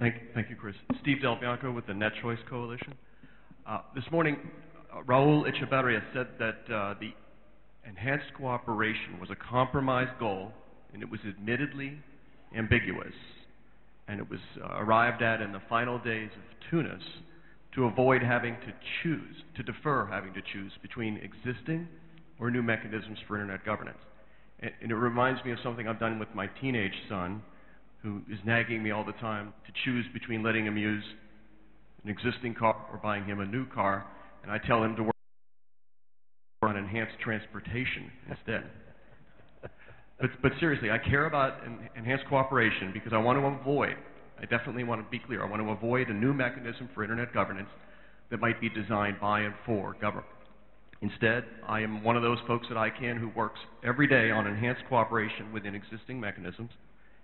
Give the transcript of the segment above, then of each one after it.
Thank, thank you, Chris. Steve Del Bianco with the Net Choice Coalition. Uh, this morning, uh, Raul Echeberria said that uh, the enhanced cooperation was a compromised goal and it was admittedly ambiguous. And it was uh, arrived at in the final days of Tunis to avoid having to choose, to defer having to choose between existing or new mechanisms for internet governance. And, and it reminds me of something I've done with my teenage son, who is nagging me all the time to choose between letting him use an existing car or buying him a new car, and I tell him to work on enhanced transportation instead. But, but seriously, I care about en- enhanced cooperation because I want to avoid, I definitely want to be clear, I want to avoid a new mechanism for internet governance that might be designed by and for government. Instead, I am one of those folks at ICANN who works every day on enhanced cooperation within existing mechanisms,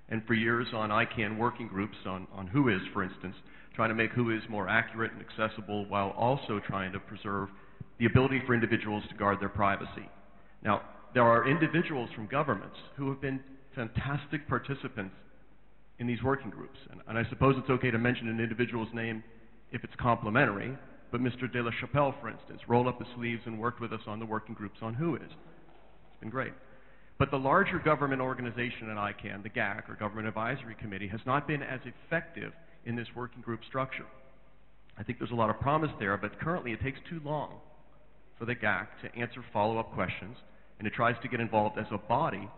and for years on ICANN working groups on, on WHOIS, for instance, trying to make WHOIS more accurate and accessible while also trying to preserve the ability for individuals to guard their privacy. Now, there are individuals from governments who have been fantastic participants in these working groups. And, and I suppose it's okay to mention an individual's name if it's complimentary, but Mr. De La Chapelle, for instance, rolled up his sleeves and worked with us on the working groups on WHOIS. It's been great. But the larger government organization at ICANN, the GAC, or Government Advisory Committee, has not been as effective in this working group structure. I think there's a lot of promise there, but currently it takes too long for the GAC to answer follow-up questions, and it tries to get involved as a body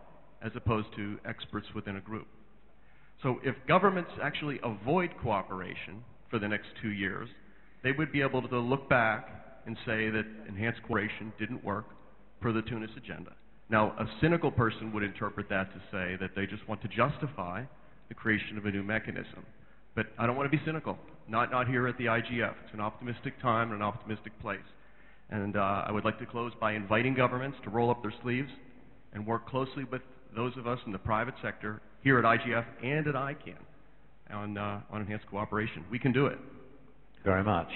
as opposed to experts within a group. So if governments actually avoid cooperation for the next two years, they would be able to look back and say that enhanced cooperation didn't work per the Tunis agenda. Now, a cynical person would interpret that to say that they just want to justify the creation of a new mechanism. But I don't want to be cynical. Not, not here at the IGF. It's an optimistic time and an optimistic place. And uh, I would like to close by inviting governments to roll up their sleeves and work closely with those of us in the private sector here at IGF and at ICANN on, uh, on enhanced cooperation. We can do it. Very much.